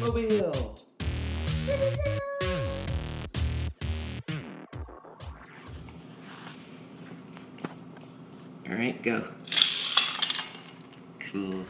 Batmobile. All right, go. Cool.